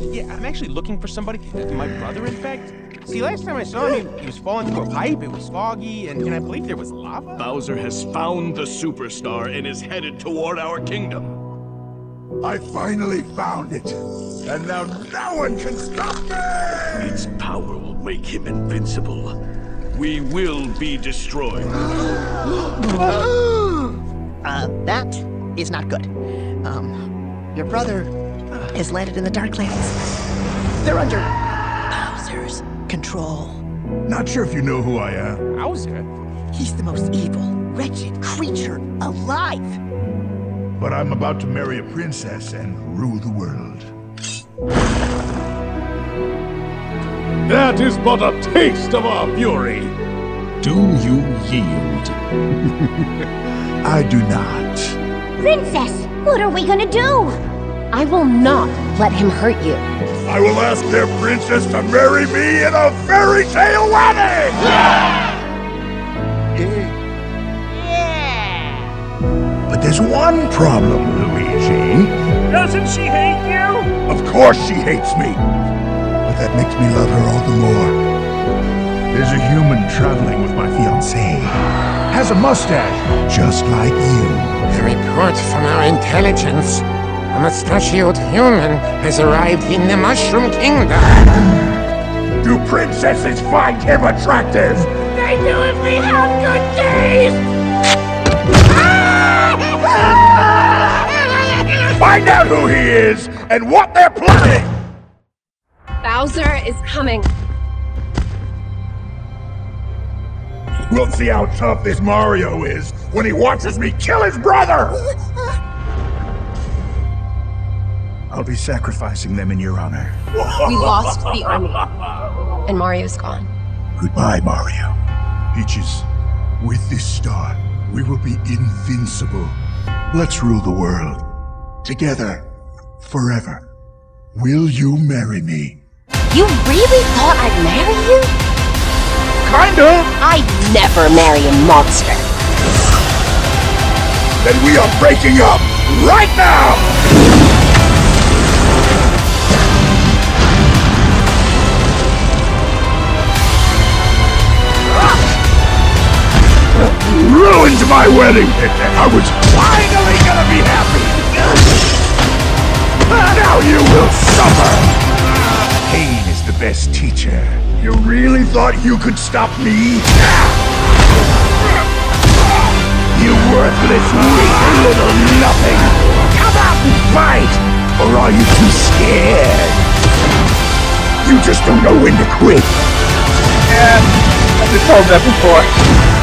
Yeah, I'm actually looking for somebody. My brother, in fact. See, last time I saw him, he, he was falling through a pipe. It was foggy, and, and I believe there was lava. Bowser has found the superstar and is headed toward our kingdom. I finally found it. And now no one can stop me! Its power will make him invincible. We will be destroyed. Uh, that is not good. Um, your brother has landed in the Darklands. They're under Bowser's control. Not sure if you know who I am. Bowser? He's the most evil, wretched creature alive. But I'm about to marry a princess and rule the world. That is but a taste of our fury. Do you yield? I do not. Princess, what are we gonna do? I will not let him hurt you. I will ask their princess to marry me in a fairy tale wedding! But there's one problem, Luigi. Doesn't she hate you? Of course she hates me. But that makes me love her all the more. There's a human traveling with my fiancée. Has a mustache, just like you. A report from our intelligence. A mustachioed human has arrived in the Mushroom Kingdom. Do princesses find him attractive? They do if we have good days! Find out who he is and what they're planning! Bowser is coming. We'll see how tough this Mario is when he watches me kill his brother! I'll be sacrificing them in your honor. We lost the army. And Mario's gone. Goodbye, Mario. Peaches, with this star, we will be invincible. Let's rule the world. Together. Forever. Will you marry me? You really thought I'd marry you? Kinda! I'd never marry a monster. Then we are breaking up! Right now! Ruined my wedding! I was finally gonna be happy! Now you will suffer! Pain is the best teacher. You really thought you could stop me? You worthless, weak little nothing! Come out and fight! Or are you too scared? You just don't know when to quit. Yeah, I've been told that before.